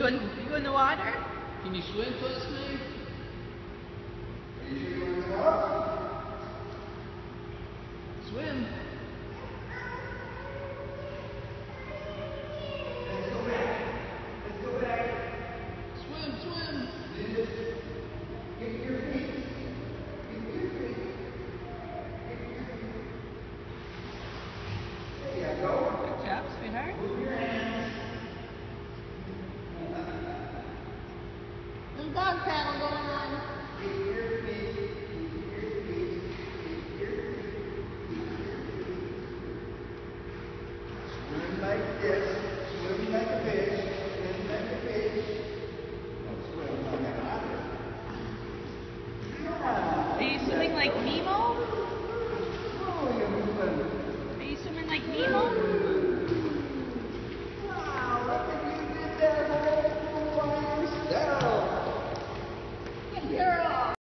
go in, you go in the water? Can you swim, Toilet Snake? Swim. Swim, Some dog paddle going on. Swim like this, swim like a fish, swim like a fish. No, swim like an otter. Yeah. Are you swimming like Nemo?